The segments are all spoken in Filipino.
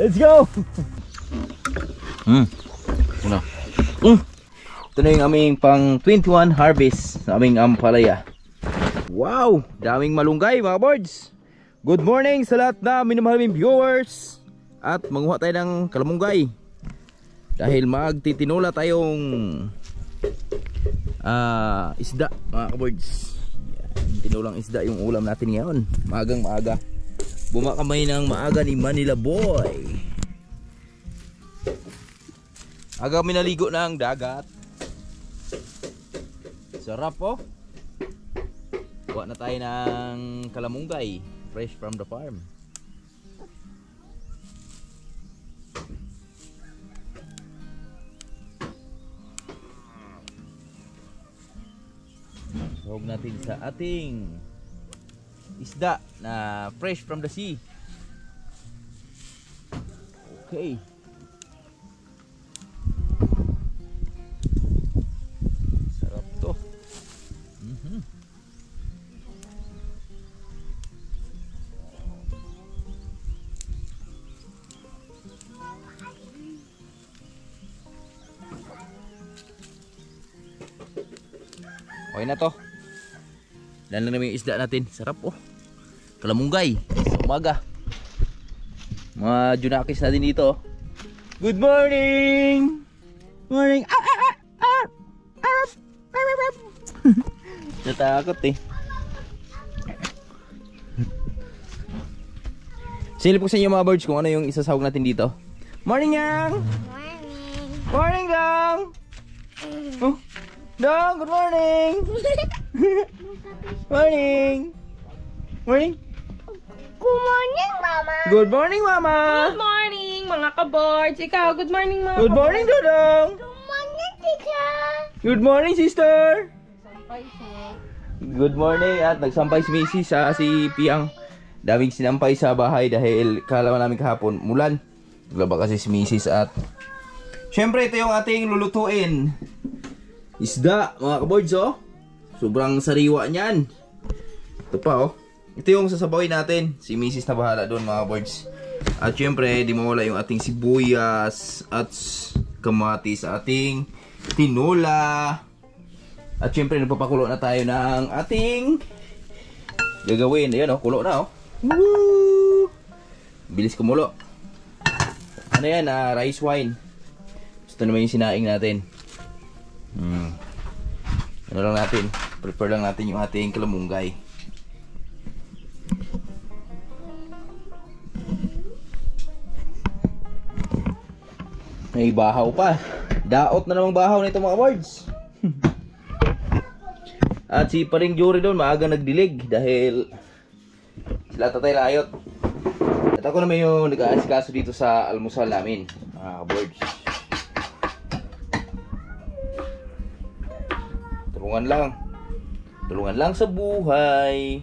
Let's go! Hmm. Ano? Mm. Ito na yung aming pang 21 harvest sa aming ampalaya. Wow! Daming malunggay mga boards! Good morning sa lahat na minamahal naming viewers! At manguha tayo ng kalamunggay. Dahil magtitinula tayong ah isda mga kaboards. Tinulang isda yung ulam natin ngayon. Maagang maaga. Bumakamay ng maaga ni Manila Boy. Aga kami naligo ng dagat. Sarap oh. Kuha na tayo ng kalamunggay. Fresh from the farm. Huwag natin sa ating isda na fresh from the sea. Okay. Sarap to. Mhm. Okay na to. Dan lang namin yung isda natin. Sarap oh. Kalamunggay. Umaga. Mga junakis natin dito. oh. Good morning! Morning! Ah, ah, ah, ah, ah, ah, ah, ah. Natakot eh. Silip ko sa inyo mga birds kung ano yung isasawag natin dito. Morning yang! Morning. Morning dong! Oh, dong, good morning! morning! Morning! Good morning, Mama. Good morning, Mama! Good morning, mga kaboards. Ikaw, good morning, mga Good morning, Dodong! Good morning, teacher. Good morning, sister! Good morning at nagsampay si Missy sa si Piang. Daming sinampay sa bahay dahil kalaman namin kahapon mulan. Naglaba kasi si Mrs. at Siyempre ito yung ating lulutuin. Isda, mga kaboards oh. Sobrang sariwa niyan. Ito pa oh. Ito yung sasabawin natin. Si Mrs. na bahala doon mga boards. At syempre, di mawala yung ating sibuyas at kamatis ating tinola. At syempre, nagpapakulo na tayo ng ating gagawin. Ayan oh, kulo na oh. Woo! Bilis kumulo. Ano yan, ah, rice wine. Gusto naman yung sinaing natin. Hmm. Ano lang natin, prepare lang natin yung ating kalamunggay. May bahaw pa. Daot na namang bahaw nito mga boards. At si paring jury doon maaga nagdilig dahil sila tatay layot. At ako naman yung nag-aasikaso dito sa almusal namin, mga boards. Tulungan lang. Tulungan lang sa buhay.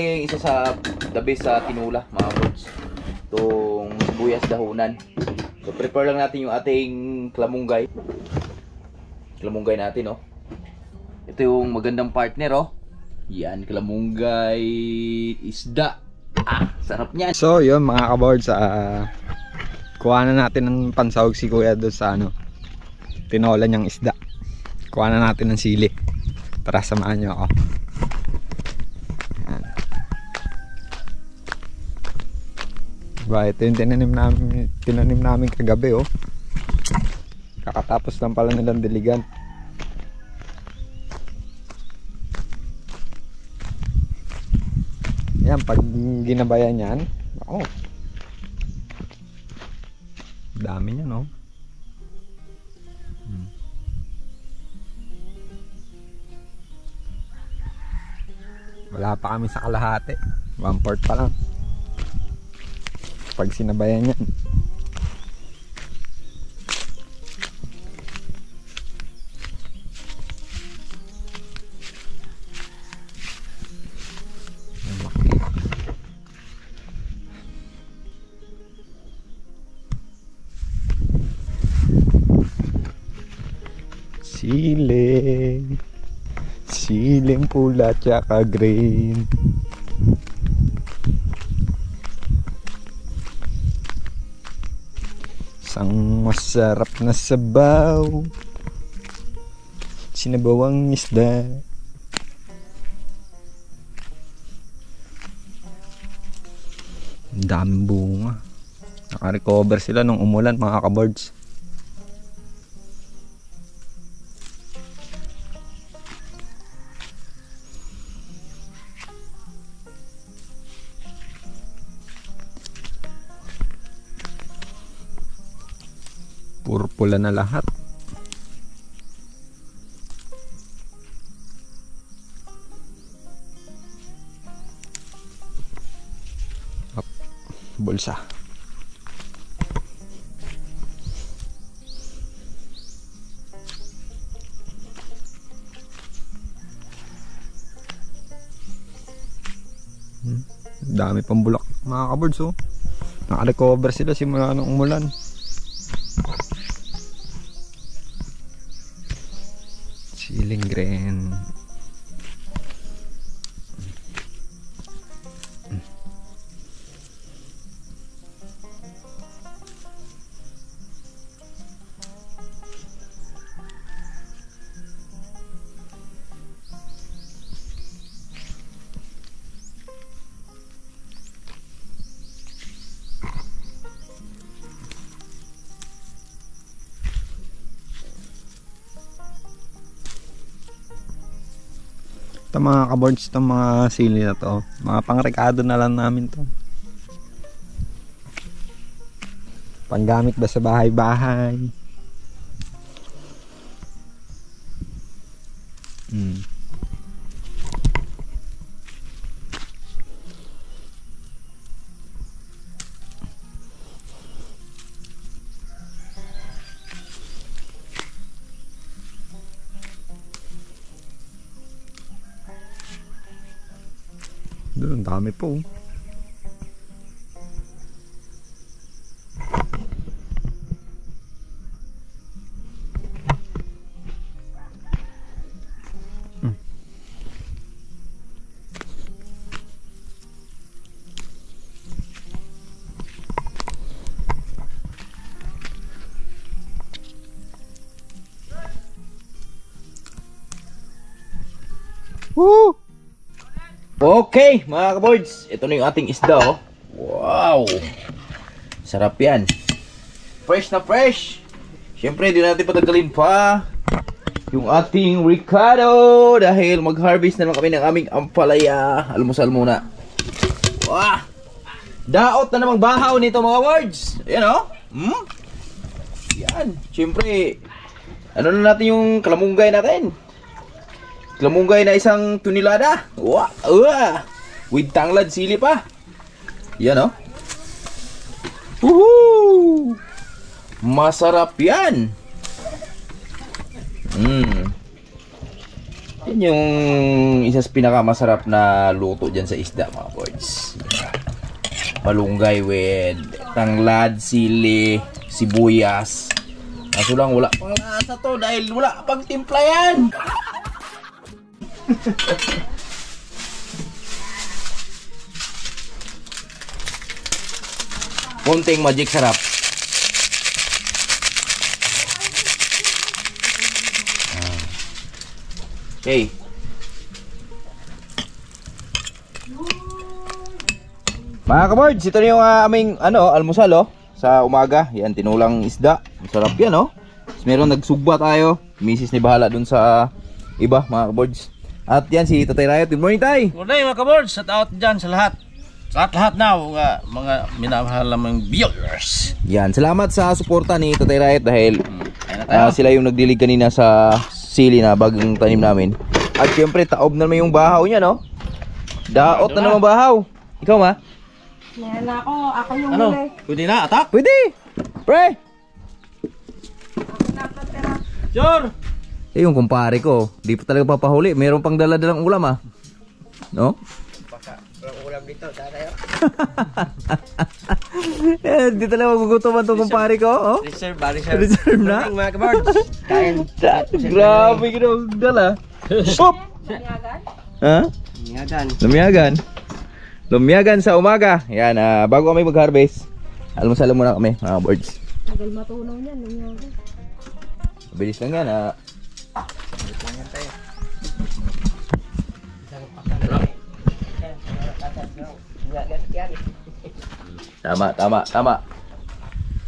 Talaga yung isa sa the best sa tinula, mga boards. Itong sibuyas dahunan. So, prepare lang natin yung ating klamunggay. Klamunggay natin, oh. Ito yung magandang partner, oh. Yan, klamunggay isda. Ah, sarap niyan. So, yun mga kaboard sa kuha na natin ng pansahog si Kuya doon sa ano, tinola niyang isda. Kuha na natin ng sili. Tara, samahan niyo ako. Diba, ito yung tinanim namin, tinanim namin kagabi, oh. Kakatapos lang pala nilang diligan. Yan, pag ginabayan yan, ako. Dami niya, no? Wala pa kami sa kalahati. One port pa lang. Pag sinabayan yan. Sile. Siling pula tsaka green. Isang masarap na sabaw. Sinabawang isda. Ang daming bunga. Naka-recover sila nung umulan mga kaboards. Pula na lahat. Up. Bulsa. Hmm, Dami pang bulak mga kaboards oh. Naka-recover sila simula nung umulan. Ito mga kaboards, itong mga sili na to. Mga pangrekado na lang namin to. Panggamit ba sa bahay-bahay? Hmm. Doon, ang dami Okay, mga kaboards. Ito na yung ating isda, oh. Wow! Sarap yan. Fresh na fresh. Siyempre, di natin patagalin pa yung ating Ricardo dahil mag-harvest na naman kami ng aming ampalaya. Almusal muna. Wow! Daot na namang bahaw nito mga words. Ayan, oh. Hmm? Yan. Siyempre, ano na natin yung kalamunggay natin. Kalamunggay na isang tunilada. Wa, uh, with tanglad sili pa. Yan oh. Woohoo! Masarap yan. Mm. Yan yung isa sa pinakamasarap na luto dyan sa isda mga boys. Malunggay with tanglad, sili, sibuyas. Kaso lang wala pang lasa to dahil wala pang timpla yan. Konting magic sarap. Ah. Okay. Mga kabards, ito na yung ah, aming ano, almusal oh, sa umaga. Yan, tinulang isda. Masarap yan oh. Meron nagsugba tayo. Misis ni bahala dun sa iba mga kabards. At yan si Tatay Riot. Good morning, Tay! Good day mga kaboard, shout out dyan sa lahat. Sa lahat na mga, mga minamahal namang viewers. Yan, salamat sa suporta ni Tatay Riot dahil na tayo. ah, sila yung nagdilig kanina sa sili na bagong tanim namin. At syempre, taob na naman yung bahaw niya, no? Daot na naman bahaw. Ikaw, ma? Yan ako. Ako yung Ano? huli. Pwede na, atak? Pwede! Pre! Sure! Eh, yung kumpare ko, di pa talaga papahuli. Meron pang dala-dalang ulam ah. No? ulam dito, tayo. eh, di talaga magugutoman tong kumpare ko. Oh? Reserve ba? Reserve. Reserve na? Mga kabards. Kain. Grabe ginong dala. Pop! Ha? Ngagan. Lumiyagan. Lumiyagan sa umaga. Yan, ah, bago kami mag-harvest, almusal muna kami, mga birds. Tagal matunaw niyan. Nangyari. Bilis lang yan, ah. Tama, tama, tama.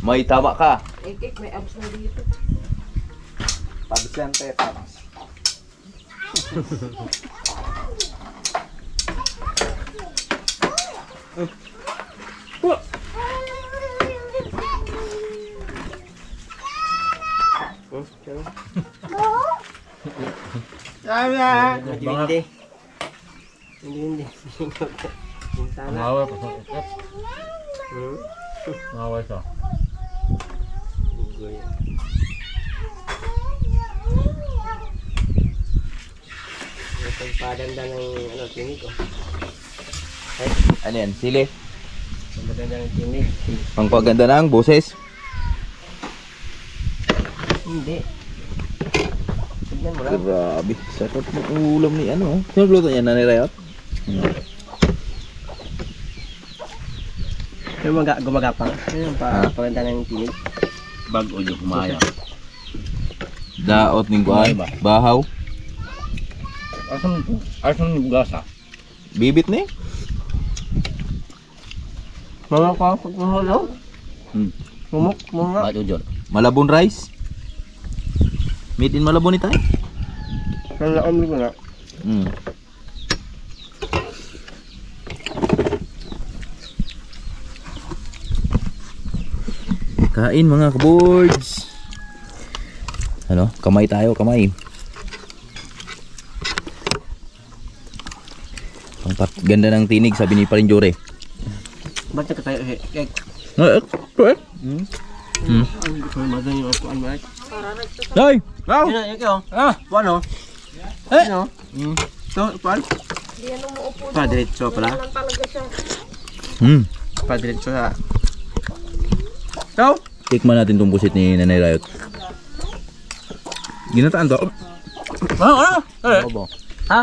May tama ka. Ikik, may abs na dito. Pabs yan, te, pabs. Hindi, hindi. Hindi, hindi. Bintana. Mawaway pa sa ikot. Hmm? Mawaway sa. Guya. Ito yung padanda ng ano, tinig ko. Ano yan? Sili. Ang maganda ng tinig. Pangpaganda ng boses. Hindi. Tignan mo lang. Grabe. Sarap ng ulam ni ano. Sino luto niya? Nanay Rayot? Yung mga gumagapang. Yung pa, Ha? paganda ng tinig? Bag o yung kumaya. Daot ng kuan. Bahaw. Asan, asan yung gasa? Bibit ni. Mga kapag mahalo. Hmm. Mumuk, mga. Bag o dyan. Malabon rice. Made in Malabon ni tayo. Kalaon mo nga. Mm. Kain mga kaboards. Ano? Kamay tayo, kamay. Ang ganda ng tinig sabi ni Parin Jore. Ba't ka tayo eh? Eh, Eh, eh. Hmm. ang madan yung ako, ano eh? Ay! Yun na, yun kayo. Ah, paano? Eh? Ano? So, paan? Hindi yan umuupo. Pa, diretso pala. Hmm. Pa, diretso sa... So? Tikman natin tong busit ni Nanay Riot. Ginataan to. Ano, ano? Obo. Ha?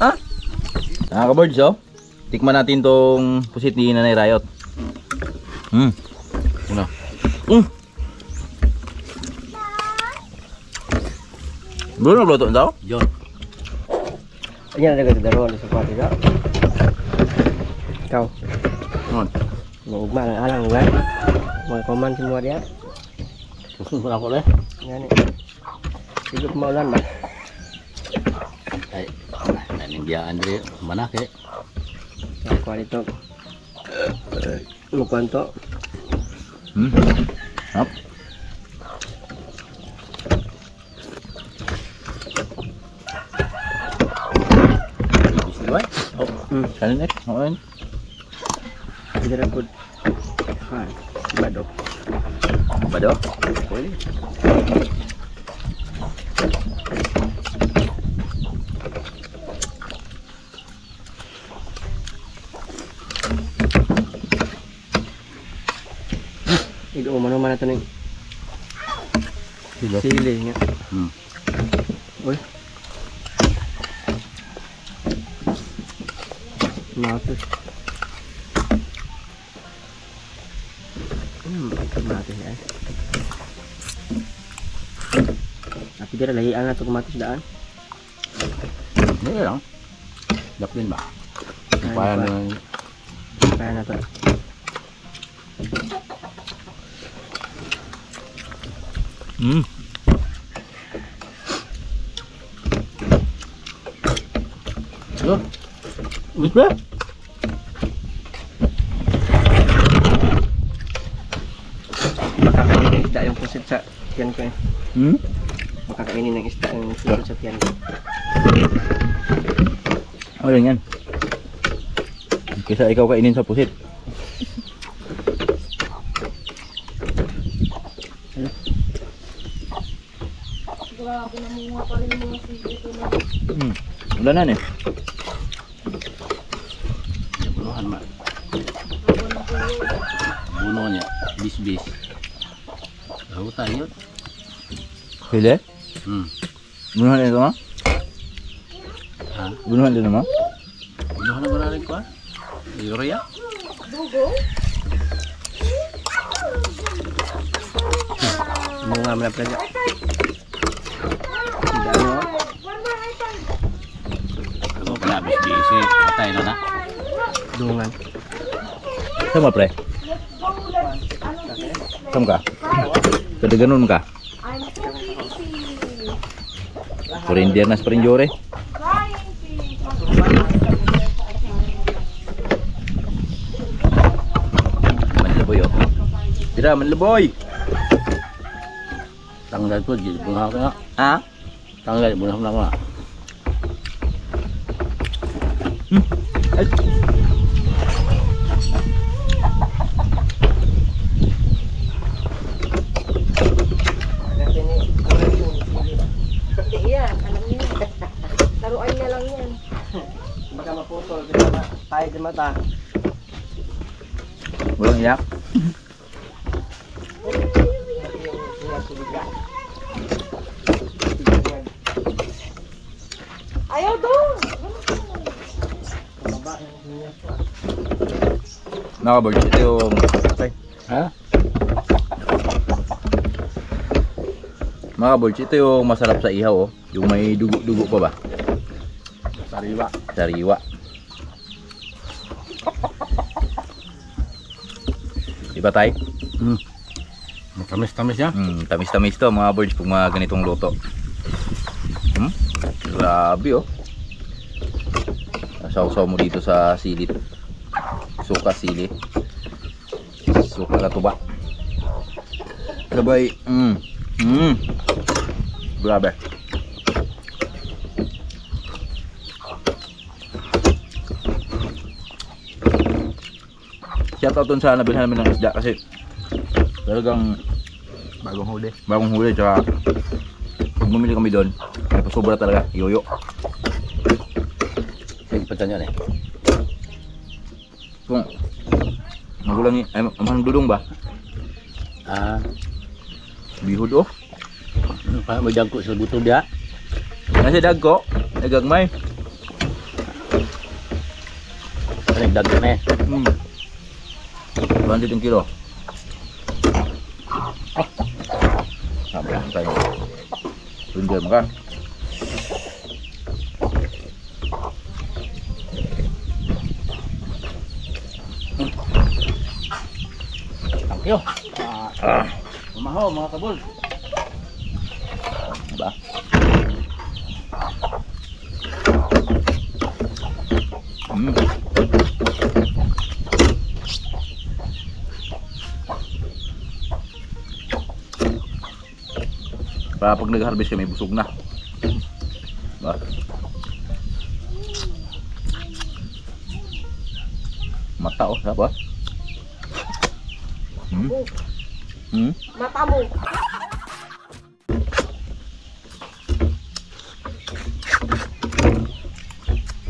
Ha? Mga kaboards, oh. Tikman natin tong pusit ni Nanay Riot. Hmm. Ano? Mm. Bro, nagluto daw? John. Yan na nagdadaro na sa pati ka. Ikaw. Ano? Maugma lang alang nga. Mga koman semua dia. Susun ko ako eh. Yan eh. Siguro maulan ba? Ay, nanindiyaan diri. Manak eh. Ako dito. Mukuan to. Hmm. Hap. Gusto ba? Oh, Hmm. kanin eh. Okay. Hindi na good. Ha. Bado. Ba daw? Pwede. Ido umano man nato ning Sila. sili nga. Hmm. Uy. Matos. Hmm, kamatis ya. Tapi dia lahian na to kamatis daan. Hindi lang. Daplin ba? Ay, Kaya na Kaya na to. Hmm. Yun. Bisa? Makakainin pusit sa tiyan ko. eh. Hmm? Makakainin ng isda yung pusit sa tiyan ko. Ano yan? Kaysa ikaw kainin sa pusit. Grabe na mga pa rin mga sige ko na. Hmm. Wala na eh. Bunuhan man. Buno niya. Bis-bis. Tahu tayo. Pwede? Hmm. Bunuhan ito ma? Ha? Bunuhan din ma? Bunuhan na ba rin ko ah? Urea? Mga nga mga pala. Ako pala bis-bis eh. Patay na na. Dungan. Sama pre? Sama ka? Kada ganun ka? Perindier na sa perinjore. Manlaboy oh. Tira, manlaboy! Tanggal ko, jadi bunuhan ko na. Ha? Tanggal, bunuhan na ko na. Ay. Hindi yan, alam niyo. Laruan niya lang yan. Baka maputol. Kita na. Tayo di mata. Walang iyak? Ayaw doon! Nakabag, ito yung... Ha? Mga bolts, ito yung masarap sa ihaw oh. Yung may dugo-dugo pa ba? Sariwa. Sariwa. Diba tay? Matamis-tamis niya. Hmm, tamis-tamis to mga birds pag mga ganitong luto. Hmm? Grabe oh. Sausaw mo dito sa silit. Suka sili. Suka katuba. Sabay. Mm. Mm. Grabe. Shout out dun sa nabilhan namin ng isda kasi talagang Bagong huli. bagong huli tsaka pag bumili kami doon may pasobra talaga yoyo Sige pa dyan yan eh. Kung magulang y- ay amang dudong ba Ah, bihod oh. Ano pa mo dyan ko sa buto dia. nasi dagko nagagmay Nagdagan na eh. hmm. 100 yung kilo sabi lang tayo Tunjay mo Umahaw mga kabol. ba hmm para pag nag-harvest kami busog na. Ba mata oh sarap ah hmm Mata mo.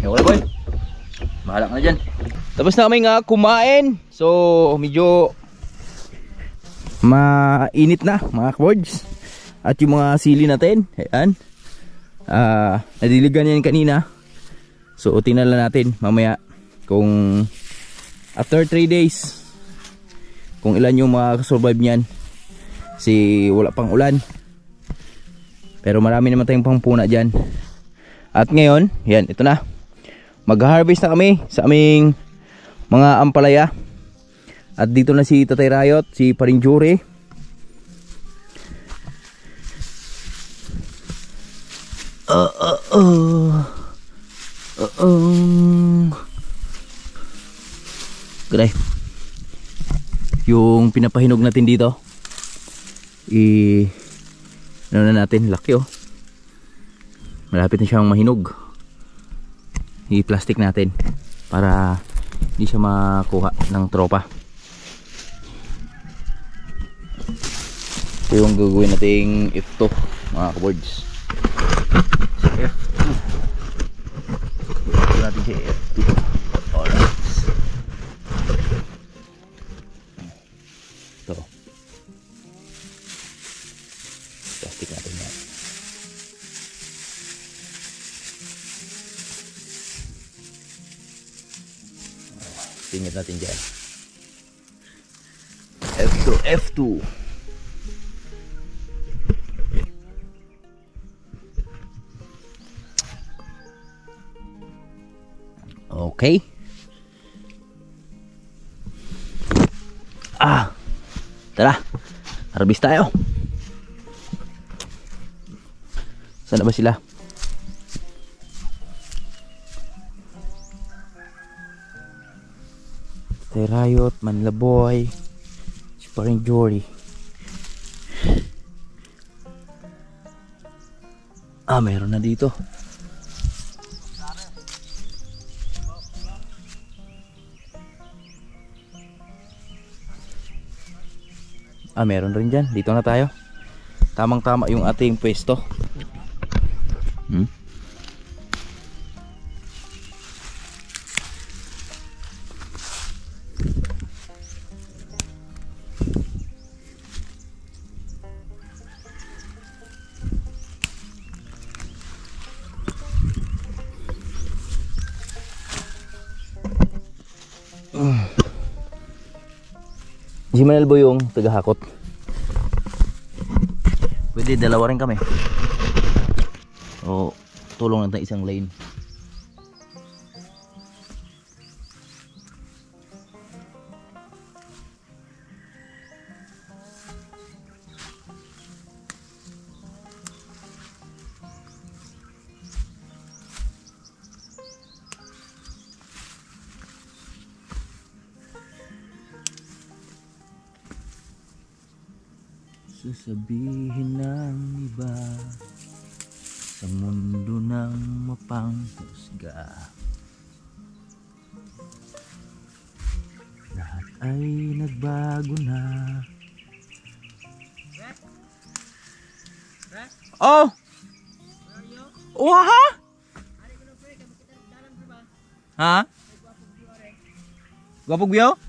Yung wala boy. Bahala ka na dyan. Tapos na kami nga kumain. So, medyo mainit na mga boards. At yung mga sili natin, ayan. Ah, nadiligan yan kanina. So, tingnan lang natin mamaya kung after 3 days kung ilan yung makakasurvive niyan. Si wala pang ulan. Pero marami naman tayong pangpuna dyan. At ngayon, yan, ito na. Mag-harvest na kami sa aming mga ampalaya. At dito na si Tatay Rayot, si Parinjure. Uh, uh, uh. Uh, um. Gulay. Yung pinapahinog natin dito. I ano na natin, laki oh. Malapit na siyang mahinog. I-plastic natin para Hindi siya makuha ng tropa. Ito yung gagawin nating F2 mga kaboards. Si F2. Okay. Ah. Tara. Harvest tayo. Saan na ba sila? Terayot, Manlaboy, Sparring Jory. Ah, meron na dito. Ah, meron rin dyan. Dito na tayo. Tamang-tama yung ating pwesto. Si Manalbo yung tagahakot. Pwede dalawa rin kami. O tulong natin isang lane. Sasabihin ng iba Sa mundo ng mapanghusga Lahat ay nagbago na Oh! Oh, ha? Ha? Gwapog biyo?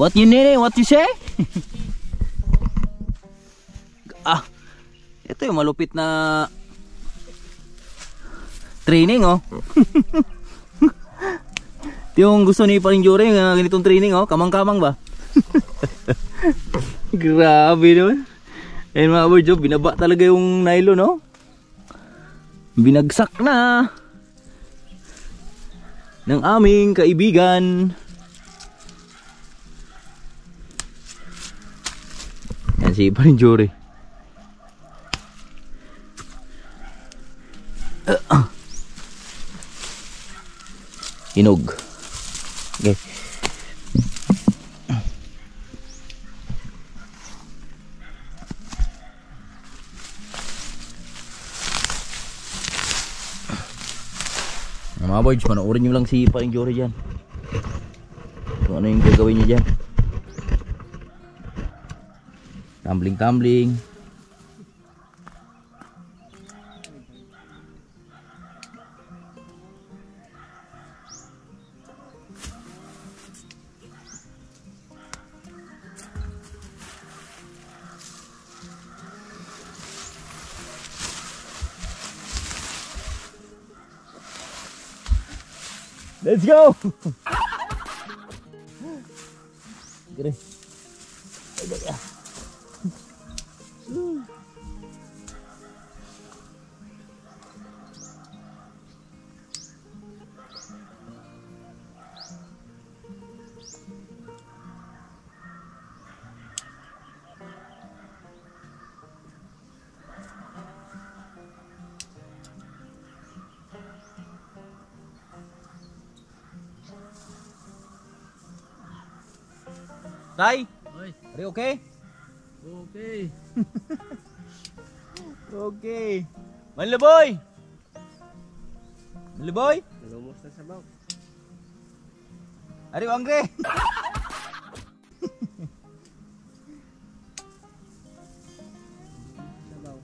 What you need? What you say? ah, ito yung malupit na training oh. ito yung gusto ni Paring yung uh, ganitong training oh. Kamang-kamang ba? Grabe naman. Ayun mga boy, binaba talaga yung nylon no? Binagsak na ng aming kaibigan. Yan si pa rin Jory. Hinog. Okay. Mga boys, panoorin nyo lang si Paring Jory dyan. Kung ano yung gagawin nyo dyan. Tumbling tumbling. Let's go! Gire. Tay? Are you okay? Okay. okay. Manlaboy! Manlaboy? Lumos na sa baw. Ari ko angre. Sa baw.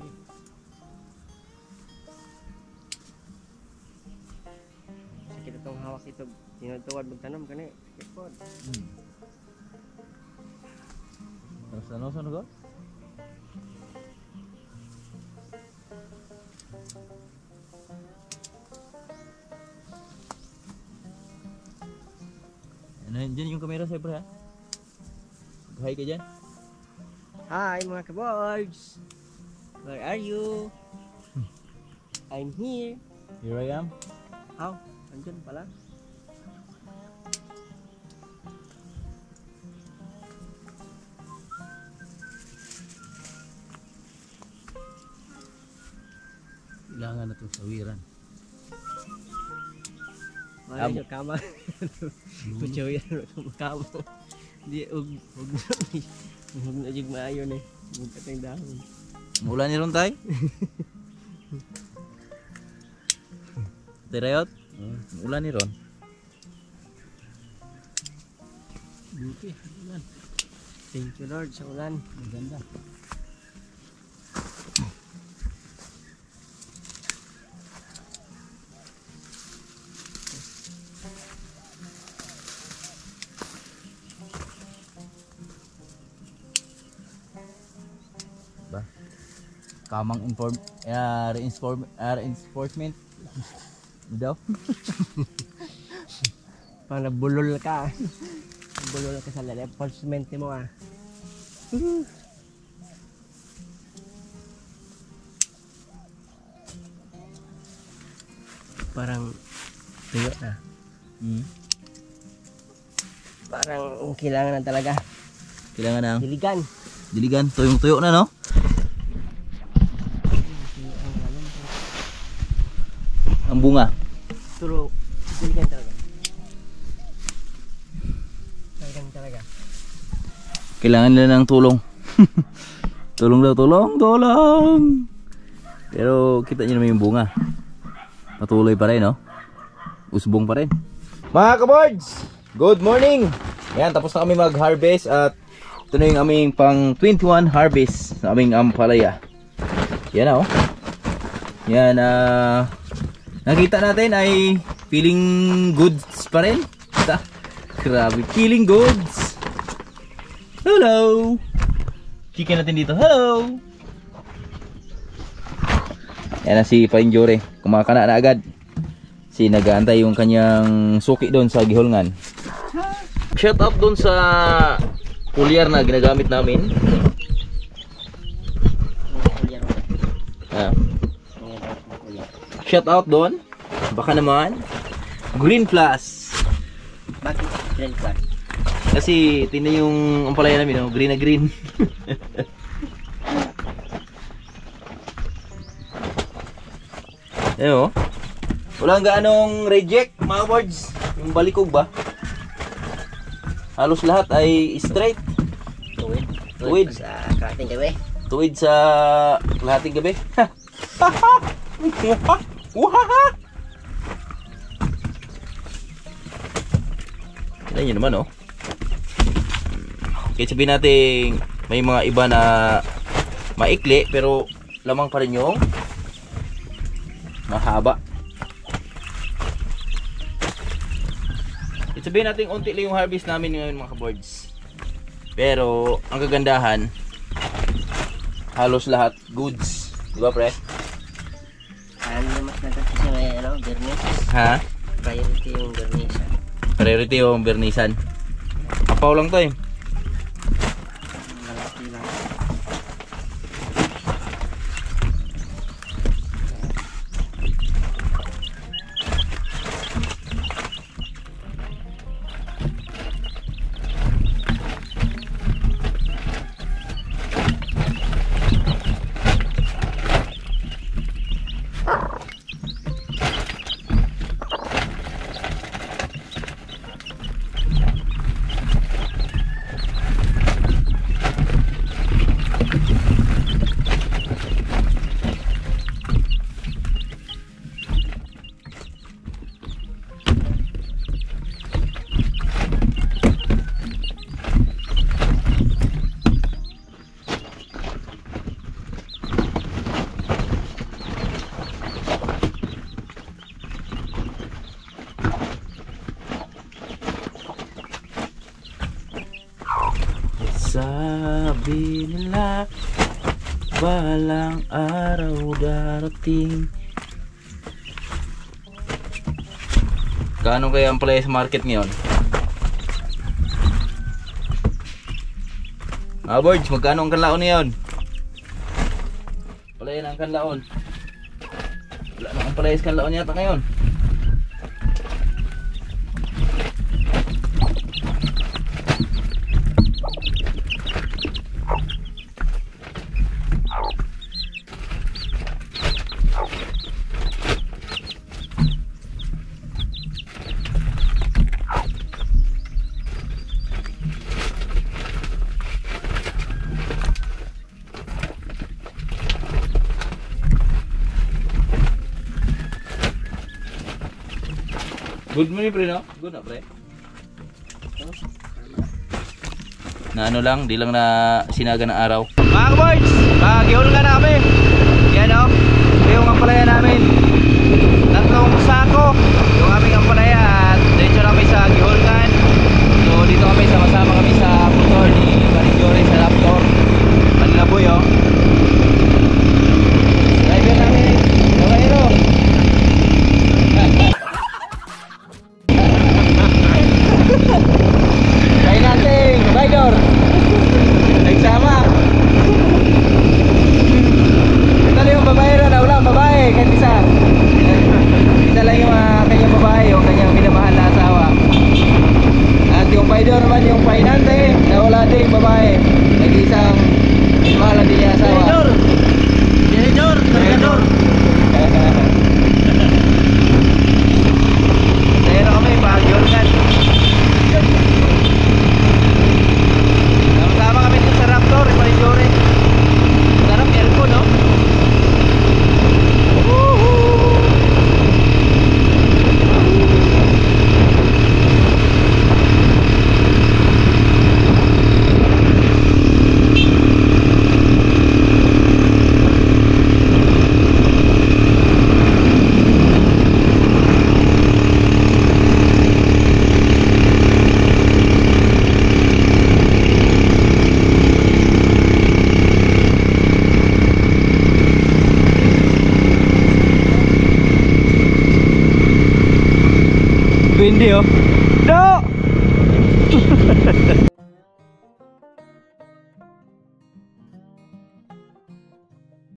Sakit itong hawak ito. Tinutuwad magtanong ka Dyan yung kamera siyempre ha? Hi ka dyan? Hi mga kaboards! Where are you? I'm here. Here I am. Aw, andyan pala. Kailangan na itong sawiran. Amo. yung kama. Kuchaw yan. Itong kama. Di, ug, ug, ug na jig maayo eh. Ug katang dahon. Mula ni ron tay? Tirayot? Mula ni ron. Ulan. Thank you Lord sa ulan. Maganda. Kamang inform uh, reinform uh, reinforcement. Daw? Pang nabulol ka. Nabulol ka sa enforcement mo ah. Parang tuyo na. Hmm. Parang kailangan na talaga. Kailangan ng Diligan. diligan, tuyong-tuyo na no? Ang bunga. Turo. Diligan talaga. Diligan talaga. Kailangan nila ng tulong. tulong daw, tulong, tulong. Pero kita nyo naman yung bunga. Patuloy pa rin, no? Usbong pa rin. Mga kabards, good morning! Yan, tapos na kami mag-harvest at ito na yung aming pang 21 harvest sa aming ampalaya. Yan na, oh. Yan, ah... nakita natin ay feeling goods pa rin. Ta- Grabe, feeling goods. Hello! Chicken natin dito. Hello! Yan na si Painjore. Kumakana na agad. Si nag-aantay yung kanyang suki doon sa Giholngan. Shout out doon sa kulyar na ginagamit namin. Ah. Shout out doon. Baka naman. Green Plus. Bakit? Green flag. Kasi tingnan yung ampalaya namin, no? green na green. Ayun, oh. Walang gaanong reject, mga boards. Yung balikog ba? Halos lahat ay straight. Tuwid. Tuwid. Sa kating gabi. Tuwid sa lahating gabi. Wahaha! Tignan nyo naman, oh. Kahit sabihin natin may mga iba na maikli pero lamang pa rin yung mahaba. Kahit sabihin natin unti lang yung harvest namin ngayon mga kaboards. Pero ang kagandahan halos lahat goods. Di ba pre? Ha? Priority yung bernis. ah. Priority yung bernisan. Apaw lang to eh. Balang araw darating Kano kaya ang play sa market ngayon? Ah, Borge, magkano ang kanlaon ngayon? Palayan ang kanlaon. Wala na ang palayas kanlaon yata ngayon. Good morning pre no? Good na pre. Na ano lang, di lang na sinaga ng araw. Mga boys, mag-ihol ka na kami. Yan o, ito yung ampalaya namin. Tatlong sako, yung aming ampalaya at na kami sa Gihulkan. So dito kami, sama-sama kami sa motor ni Marijore sa Raptor. Manlaboy o. Driver